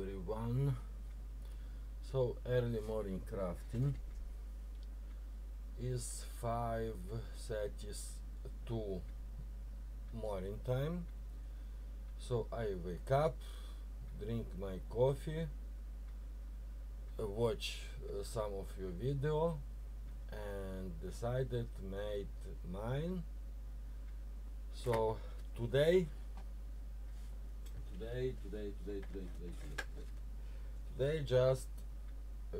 everyone. So early morning crafting is 5.32 morning time. So I wake up drink my coffee watch uh, some of your video and decided to make mine. So today today today today today today today today, just uh,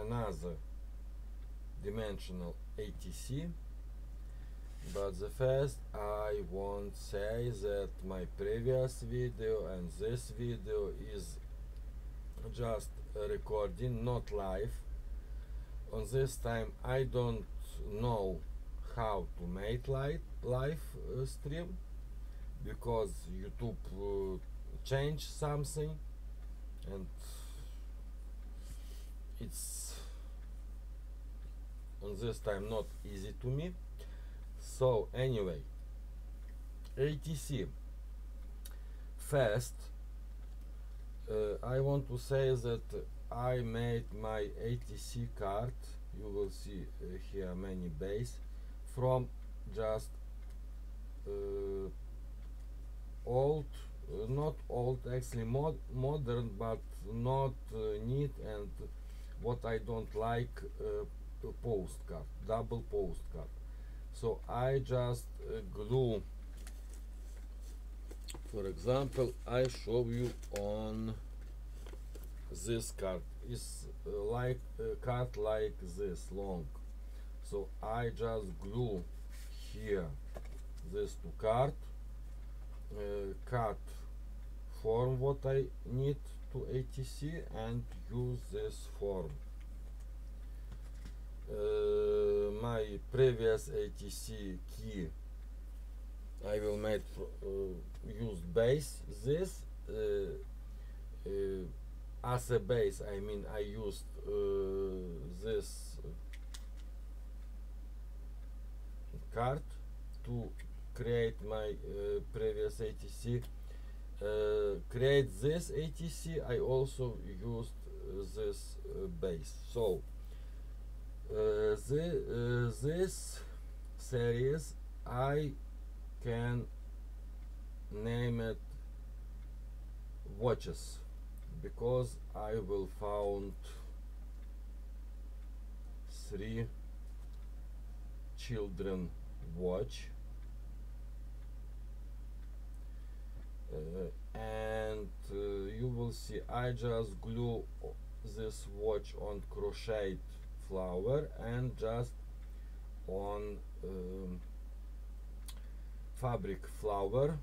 another dimensional ATC but the first I won't say that my previous video and this video is just recording not live. On this time I don't know how to make live, live uh, stream because YouTube uh, changed something and it's on this time not easy to me. So anyway ATC first uh, I want to say that I made my ATC card. You will see uh, here many base from just uh, old uh, not old actually mod modern but not uh, neat and what I don't like uh, postcard double postcard. So I just glue. For example I show you on this card. Is uh, like a card like this long. So I just glue here this two card cut form what I need to ATC and use this form. Uh, my previous ATC key I will make uh, use base this uh, as a base I mean I used this card to create my uh, previous ATC uh, create this ATC I also used uh, this uh, base. So uh, the, this series I can name it watches because I will found three children watch and uh, you will see I just glue this watch on crocheted flower and just on um, fabric flower.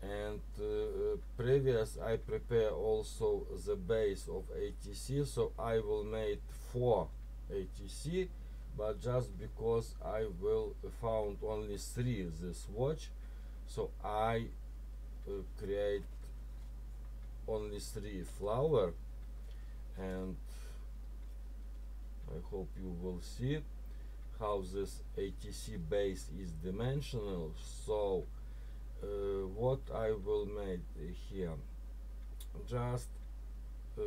And uh, previous I prepare also the base of ATC so I will make four ATC but just because I will found only three this watch so I uh, create only three flower and I hope you will see how this ATC base is dimensional. So uh, what I will make here just uh,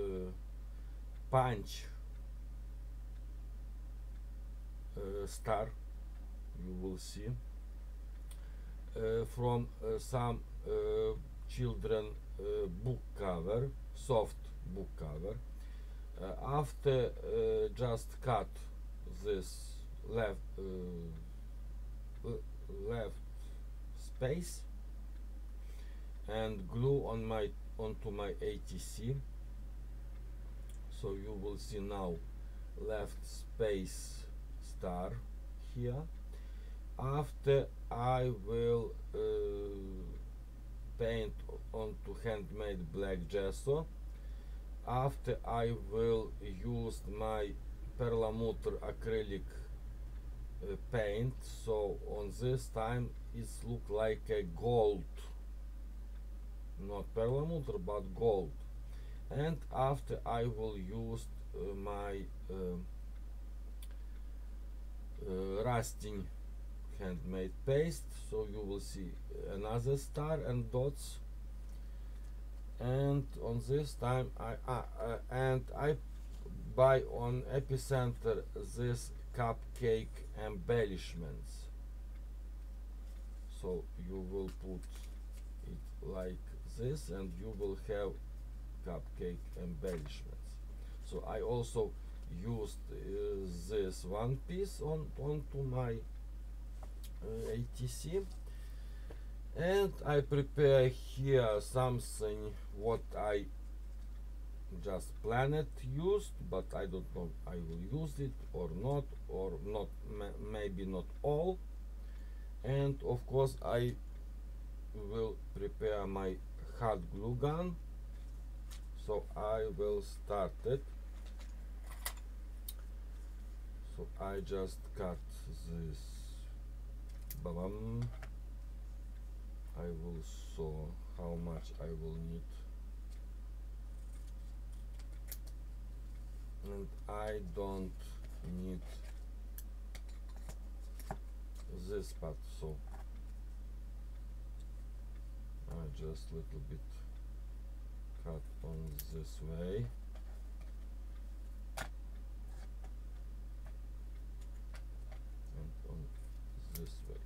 punch uh, star you will see uh, from uh, some uh, children uh, book cover soft book cover. Uh, after uh, just cut this left uh, left space and glue on my onto my ATC so you will see now left space star here. After I will uh, paint onto handmade black gesso. After I will use my perlmutter acrylic uh, paint. So on this time it's look like a gold. Not perlmutter but gold. And after I will use uh, my um rusting handmade paste. So you will see another star and dots. And on this time I uh, uh, and I buy on epicenter this cupcake embellishments. So you will put it like this and you will have cupcake embellishments. So I also used uh, this one piece on onto my uh, ATC and I prepare here something what I just planned used but I don't know I will use it or not or not maybe not all. And of course I will prepare my hot glue gun. So I will start it I just cut this bum. I will saw how much I will need. And I don't need this part so I just little bit cut on this way and on this way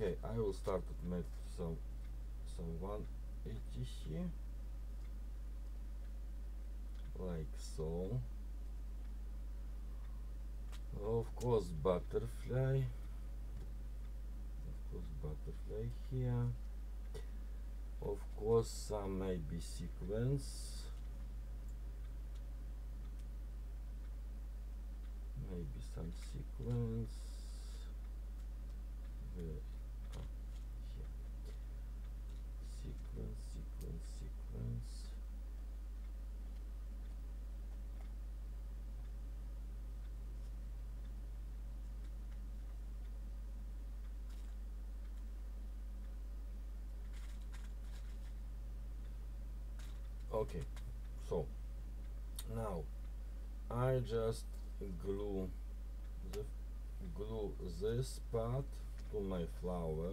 okay I will start make some some one here. Like so. Of course butterfly. Of course butterfly here. Of course some maybe sequence. Maybe some sequence ah, here sequence sequence sequence okay so now I just glue the glue this part to my flower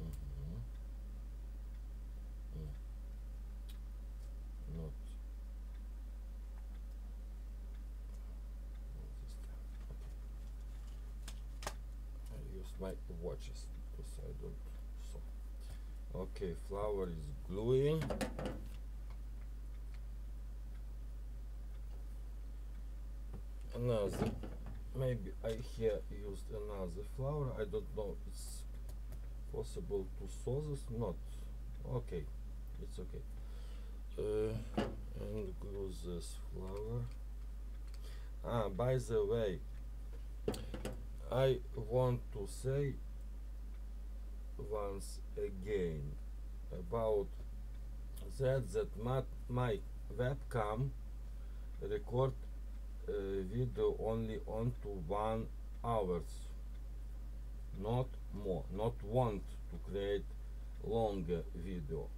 Mhm. Mm. Not. not this time. Okay. I use my watches because I don't. So. Okay, flower is gluing. Another. Maybe I here used another flower. I don't know. It's possible to sew this. Not. Okay. It's okay uh, and glue this flower ah by the way I want to say once again about that that my, my webcam record uh, video only on to one hours. Not more not want to create longer video.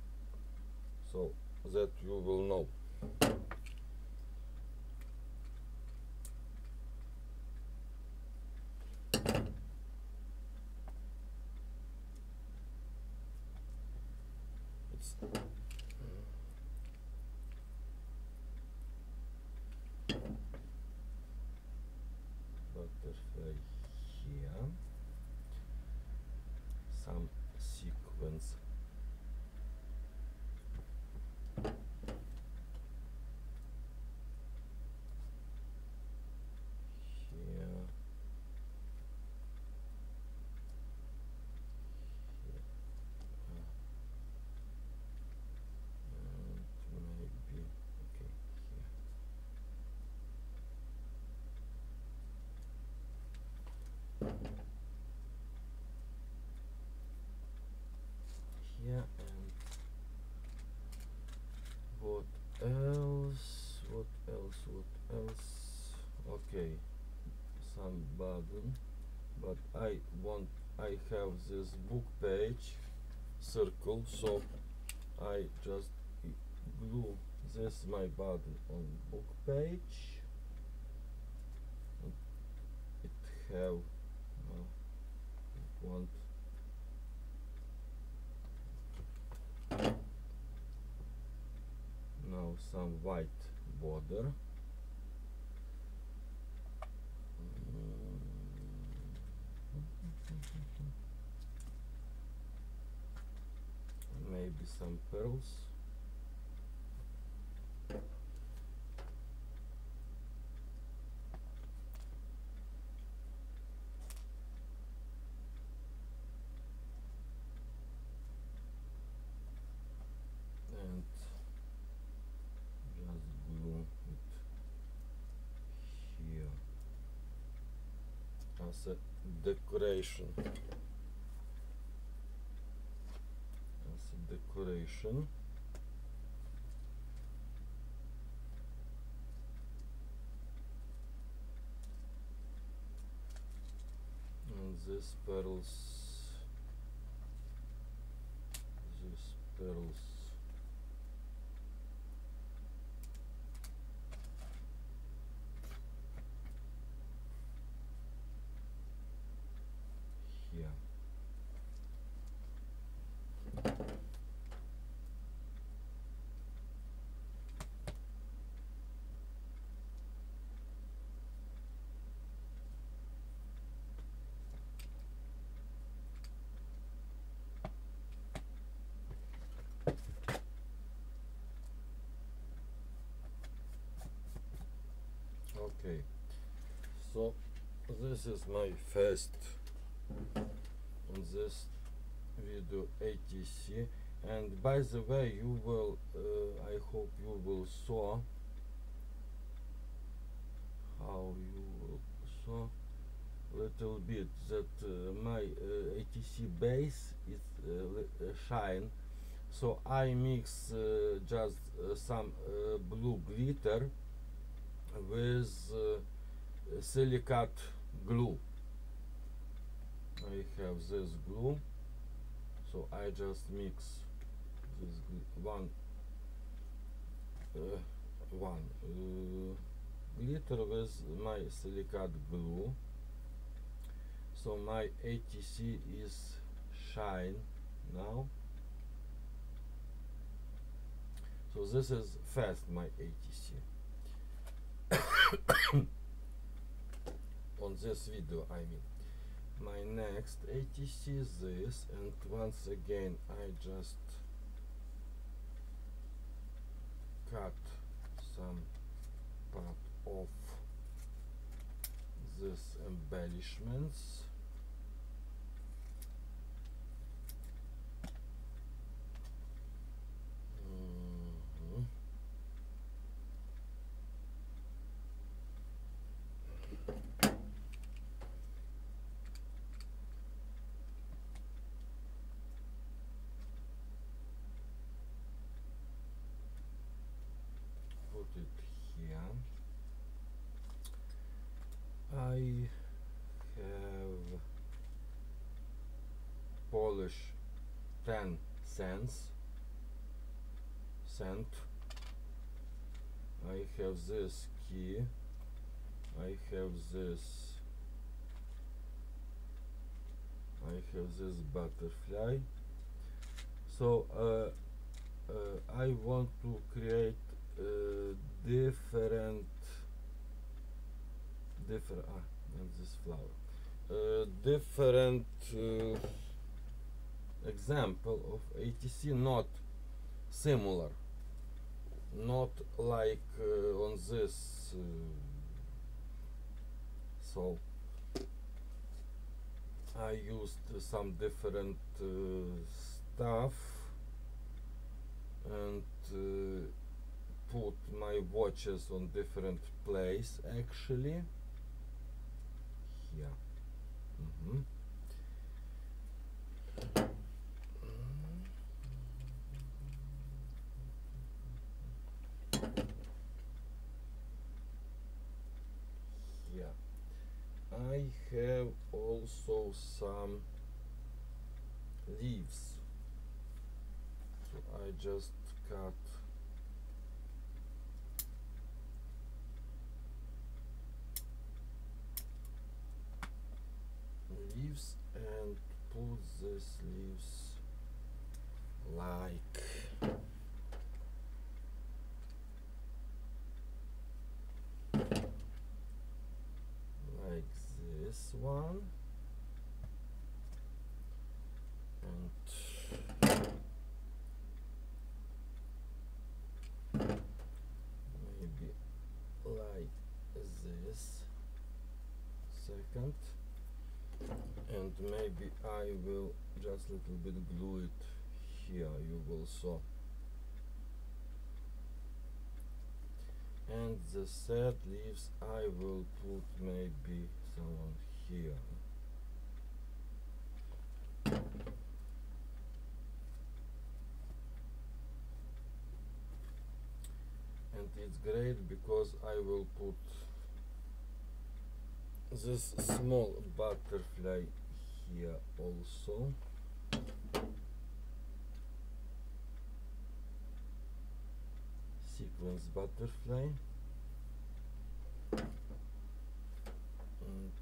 So that you will know it's butterfly here some sequence here here uh, and maybe okay here okay some button but I want I have this book page so I just glue this my button on book page. It have uh, want now some white border maybe some and just glue it here. As a decoration as a decoration and this pearls these pearls here okay. So this is my first. On this video ATC and by the way you will uh, I hope you will saw how you will saw little bit that uh, my uh, ATC base is uh, uh, shine. So I mix uh, just some blue glitter with uh, silicate glue. I have this glue so I just mix this one uh, one uh, glitter with my silicate glue. So my ATC is shine now. So this is fast my ATC on this video I mean. My next ATC is this and once again I just cut some part of this embellishments Mhm. put it here. I have Polish 10 cents cent. I have this key. I have this. I have this butterfly. So uh, uh, I want to create different different ah and this flower. Uh, different uh, example of ATC not similar. Not like on this so I used some different stuff and put my watches on different place actually. Here. Mhm. I have also some leaves. So I just cut leaves and put these leaves like like this one and maybe like this second. And maybe I will just a little bit glue it here you will saw. And the sad leaves I will put maybe someone here. And it's great because I will put this small butterfly here also. Sequence butterfly. And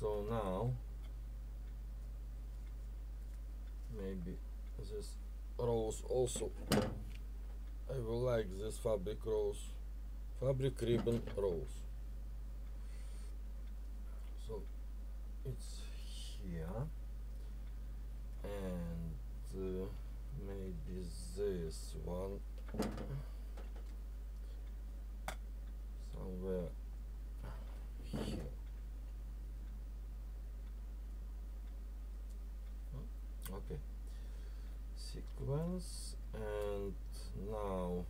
so now maybe this rose also I will like this fabric rose fabric ribbon rose. So it's here and uh, maybe this one. Somewhere here. Hmm, okay. Sequence now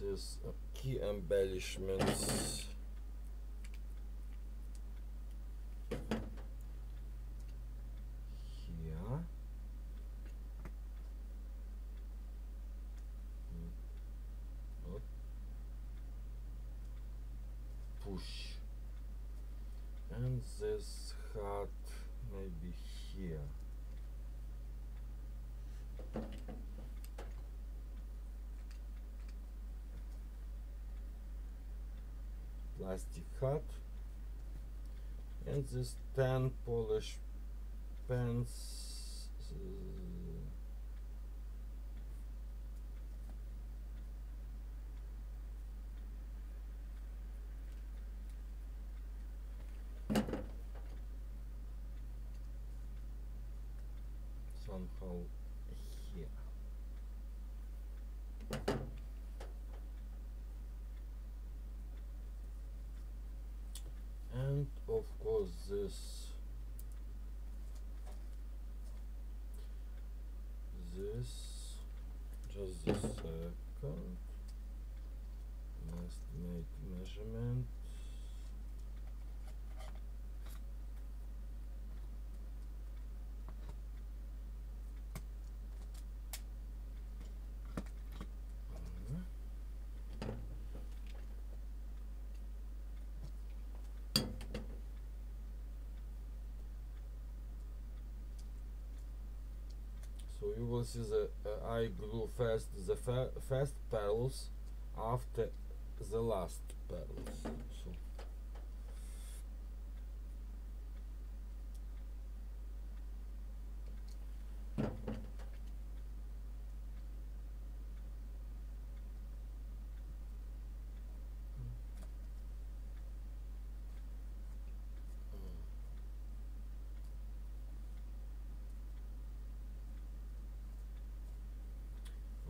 this key embellishments here Mm. Up. push and this hat maybe here plastic hat and this 10 polish pens uh, somehow here and of course this this just this second must make measurement Mhm. So you will see the uh, I glue first the fa- first petals after the last petals. So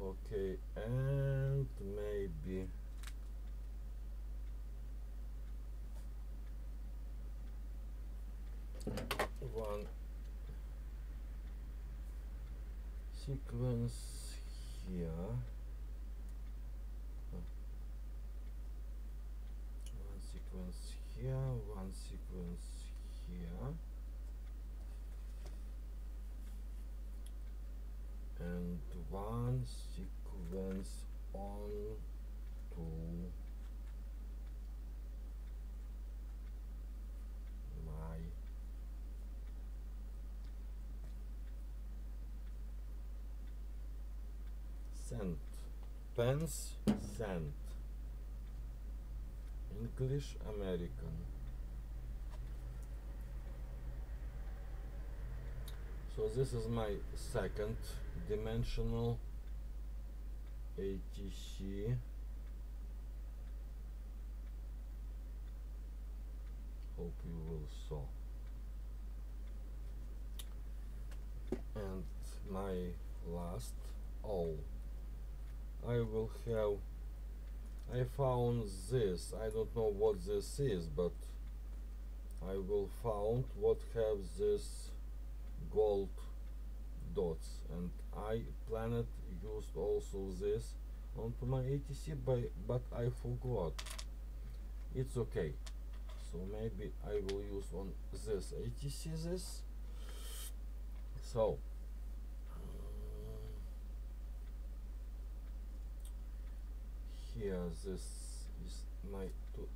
okay, and maybe one sequence here. One sequence here, one sequence here. And one sequence on to my sent pens sent English American. So this is my second dimensional ATC hope you will saw. And my last all I will have I found this I don't know what this is but I will found what have this gold dots. And I planned used also this onto my ATC by, but I forgot. It's okay. So maybe I will use on this ATC this. So here this is my two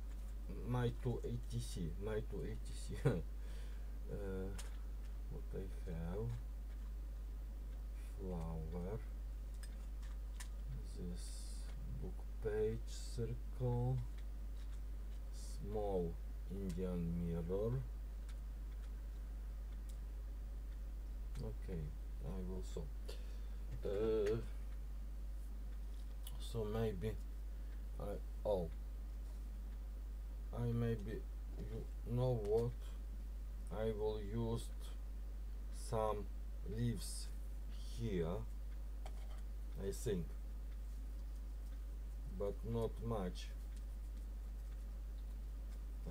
my two ATC my two ATC uh, what I have? Flower. This book page circle. Small Indian mirror. Okay I will so uh, so maybe I oh. I maybe you know what? I will use some leaves here I think. But not much.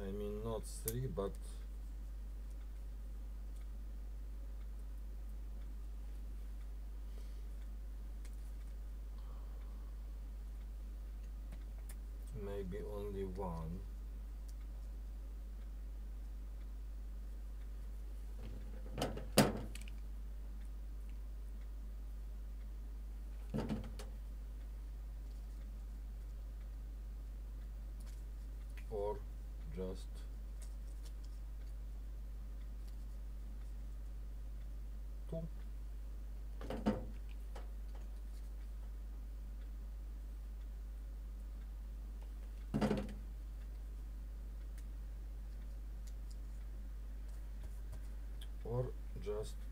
I mean not three but maybe only one. Or just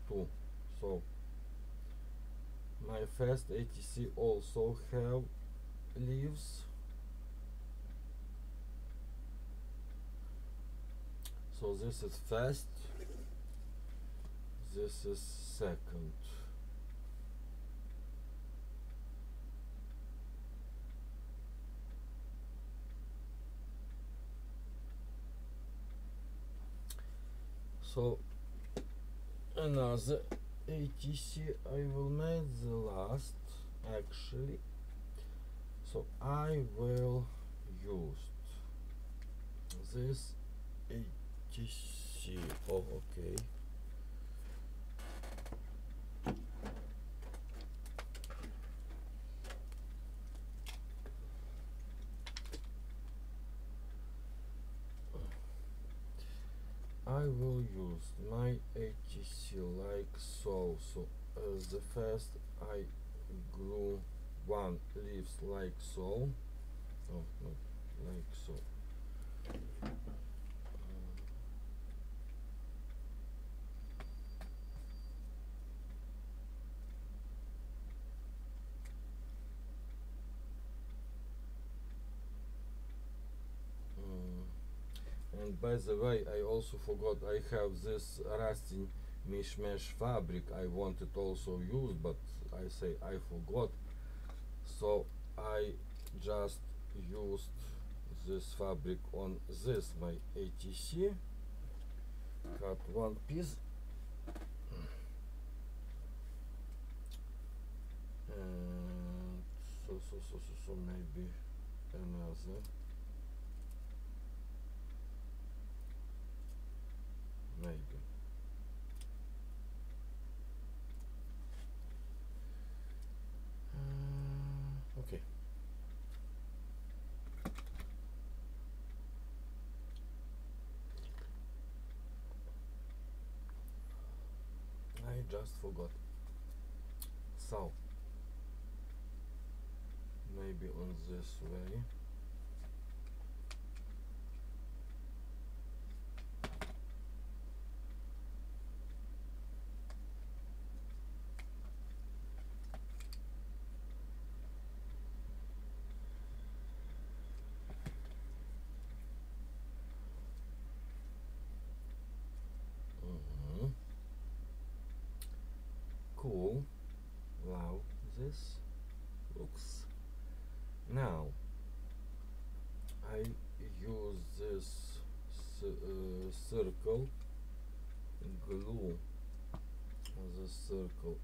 2 so my first ATC also have leaves. So this is first. This is second. So another ATC I will make the last actually so I will use this ATC oh okay I will use my ATC like so so as the first I glue one leaves like so. Oh no like so Um, mm, and by the way I also forgot I have this rusting mishmash fabric I wanted also use but I say I forgot. So I just used this fabric on this my ATC cut one piece. And so so so so so maybe another There Maybe. Uh, okay. I just forgot. So maybe on this way. Cool. Wow, this looks. Now, I use this c- uh, circle glue on the circle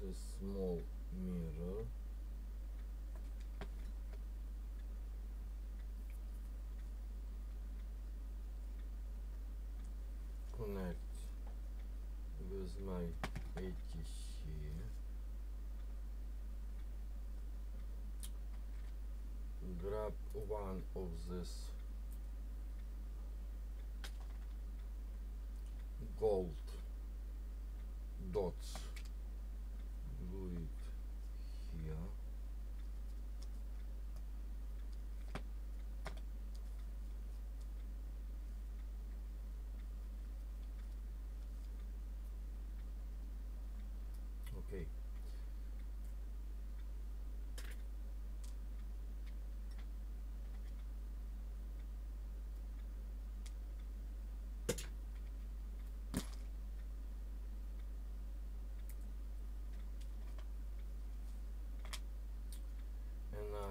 this small mirror connect with my ATC grab one of this gold dots glue it here okay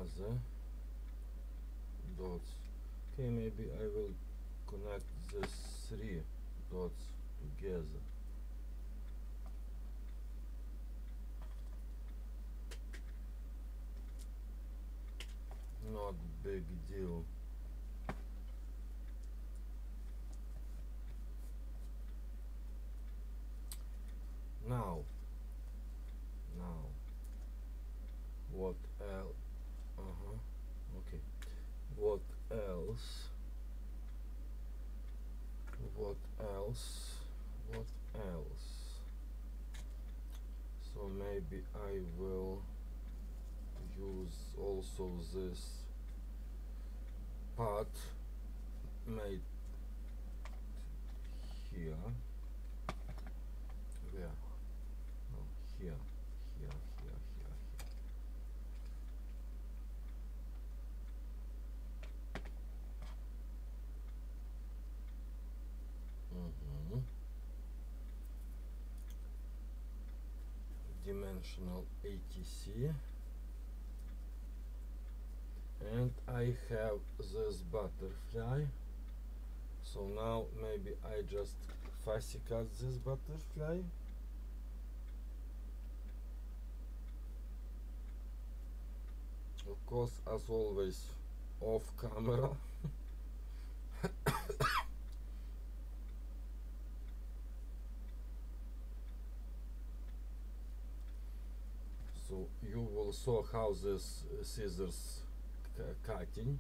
another dots. Okay maybe I will connect the three dots together not big deal now now what else uh-huh okay what else what else? What else? So maybe I will use also this part made here where no here here here here here Mhm. Dimensional ATC and I have this butterfly. So now maybe I just fussy cut this butterfly. Of course as always off camera so you will saw how this uh, scissors cutting.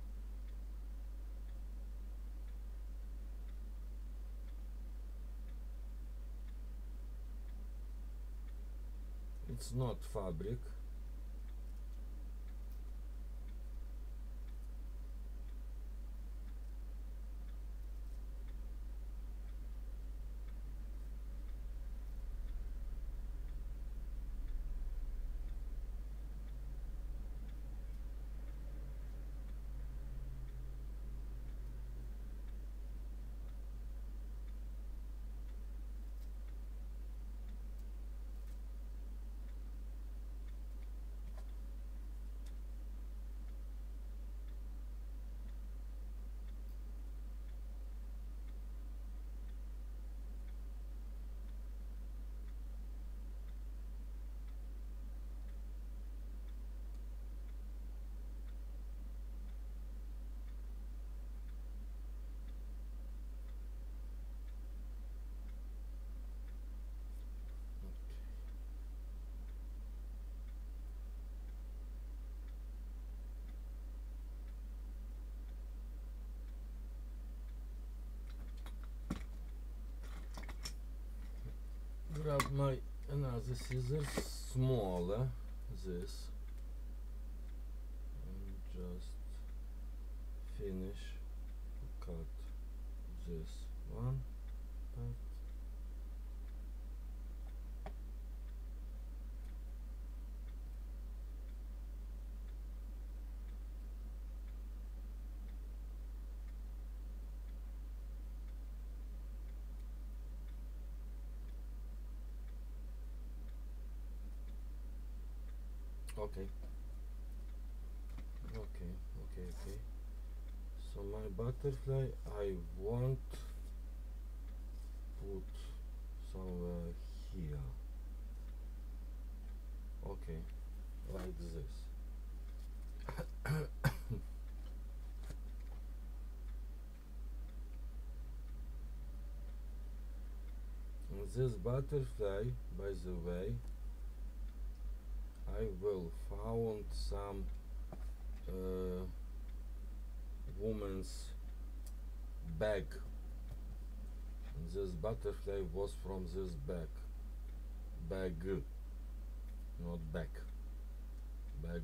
It's not fabric my another scissors, smaller, this, and eh? just finish. Cut this one part. Okay. Okay, okay, okay. So my butterfly I want put somewhere here. Okay, like this. This butterfly, by the way, I will found some uh, woman's bag. This butterfly was from this bag. Bag, not back. Bag.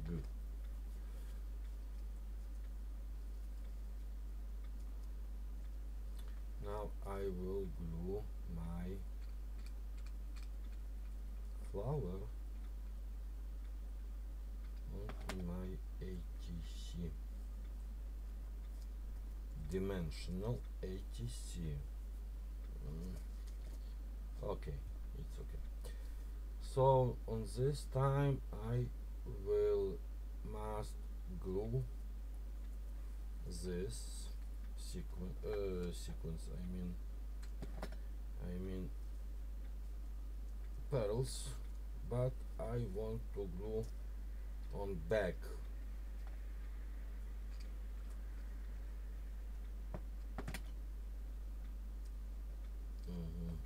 Now I will glue my flower onto my ATC dimensional ATC okay it's okay. So on this time I will must glue this sequence uh, sequence I mean I mean pearls but I want to glue on back Mhm.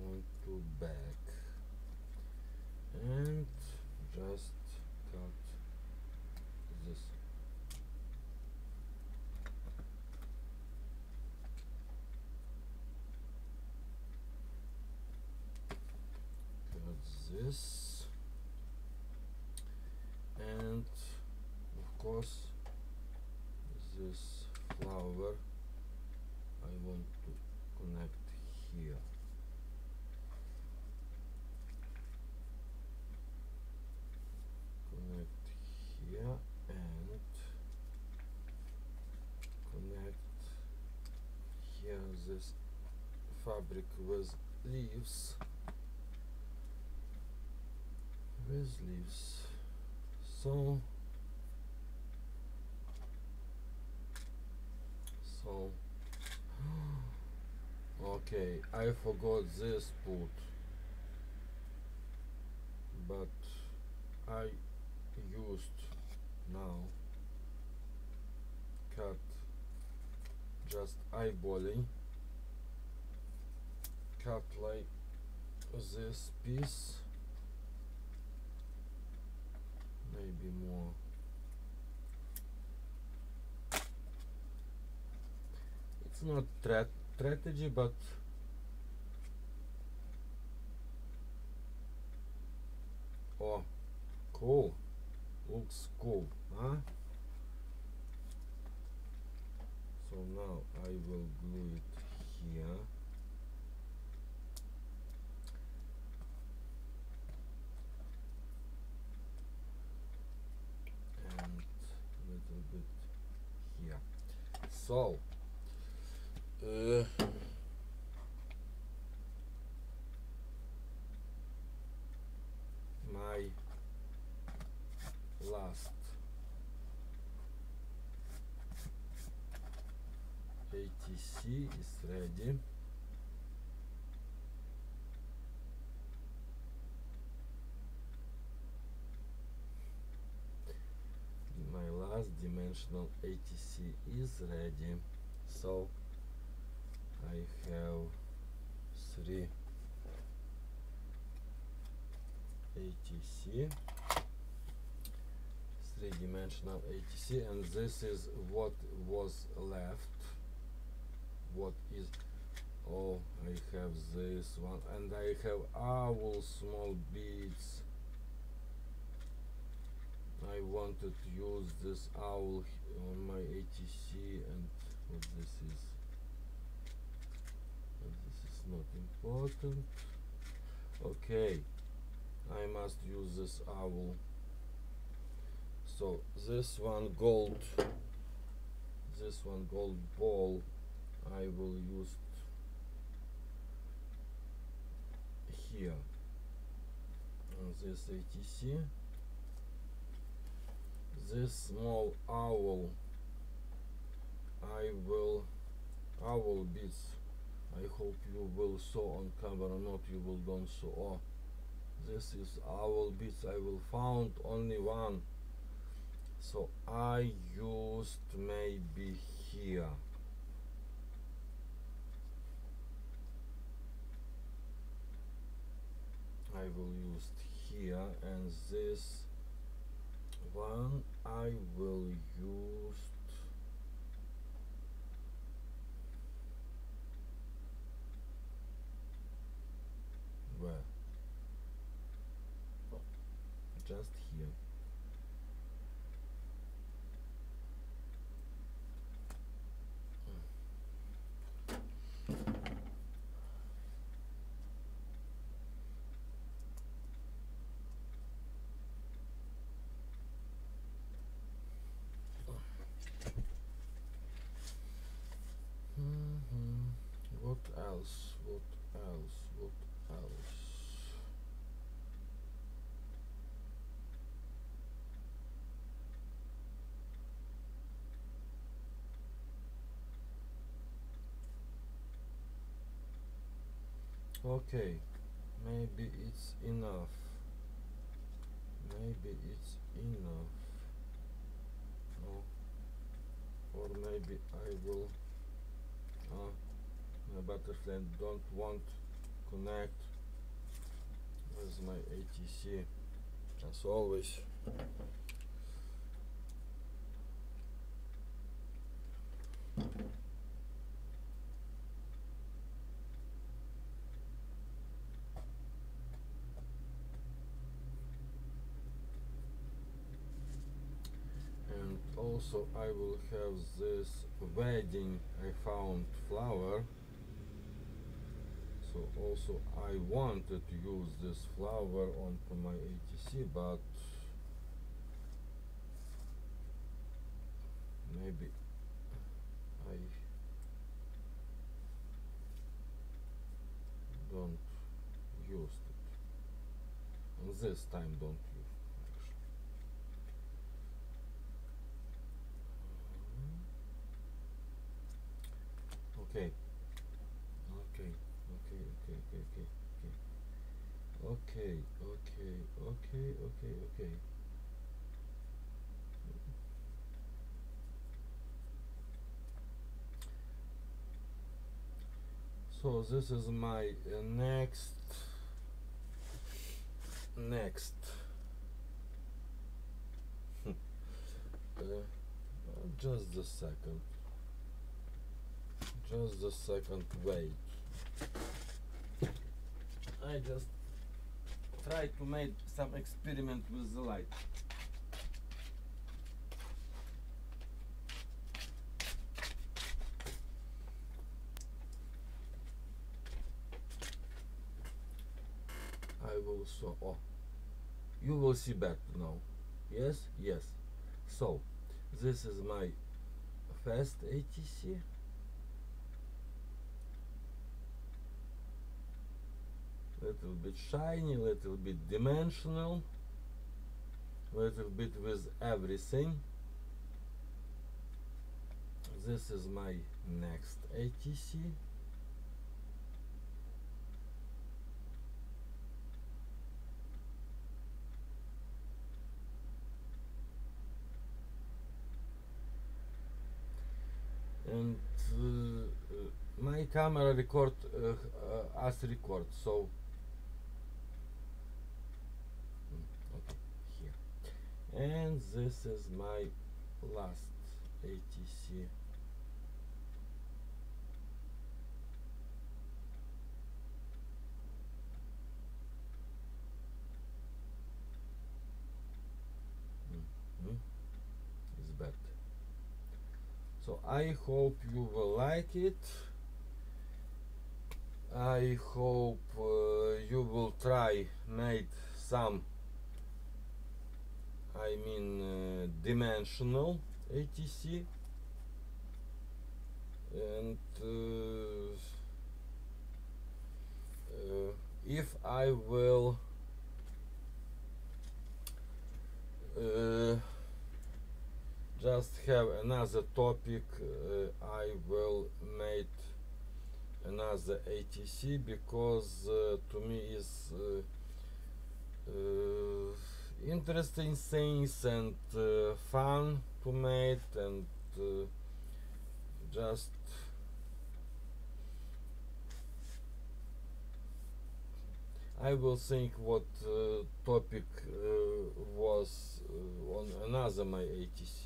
onto back and just cut this cut this and of course this flower I want to connect here. Connect here and connect here this fabric with leaves. With leaves. So so okay I forgot this put but I used now cut just eyeballing. Cut like this piece. Maybe more. It's not tra- strategy but oh cool. Looks cool huh? So now I will glue it here. And a little bit here. So uh, my last Ready my last dimensional ATC is ready. So I have three ATC three dimensional ATC and this is what was left what is oh I have this one and I have owl small beads. I wanted to use this owl on my ATC and what this is but this is not important. Okay I must use this owl. So this one gold this one gold ball I will use here. This ATC this small owl I will owl bits I hope you will saw on camera not you will don't saw. This is owl bits I will found only one. So I used maybe here I will use here and this one I will use where? Just here hmm What else? What else? What else? Okay, maybe it's enough. Maybe it's enough. No. Or maybe I will uh, my butterfly don't want connect with my ATC as always and also I will have this wedding I found flower. So also I wanted to use this flower onto my ATC but maybe I don't use it. And this time don't So this is my uh, next next. Uh, just a second. Just a second wait. I just try to make some experiment with the light I will show oh you will see better now yes yes so this is my fast ATC little bit shiny, little bit dimensional, little bit with everything. This is my next ATC. And uh, uh, my camera record uh, as record so Mm, okay here. And this is my last ATC Hmm? It's better. So I hope you will like it. I hope uh, you will try make some I mean uh, dimensional ATC and uh, uh, if I will uh, just have another topic uh, I will make another ATC because uh, to me is uh, uh, interesting things and uh, fun to make and just I will think what uh, topic uh, was uh, on another my ATC.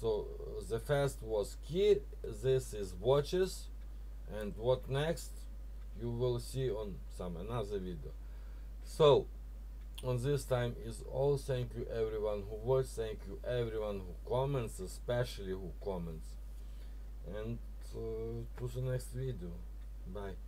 So uh, the first was key. This is watches, and what next you will see on some another video. So on this time is all. Thank you everyone who watched. Thank you everyone who comments, especially who comments. And uh, to the next video. Bye.